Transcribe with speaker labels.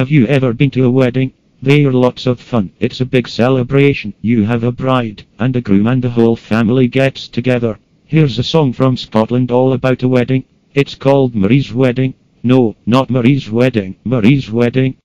Speaker 1: Have you ever been to a wedding? They're lots of fun. It's a big celebration. You have a bride and a groom and the whole family gets together. Here's a song from Scotland all about a wedding. It's called Marie's Wedding. No, not Marie's Wedding. Marie's Wedding.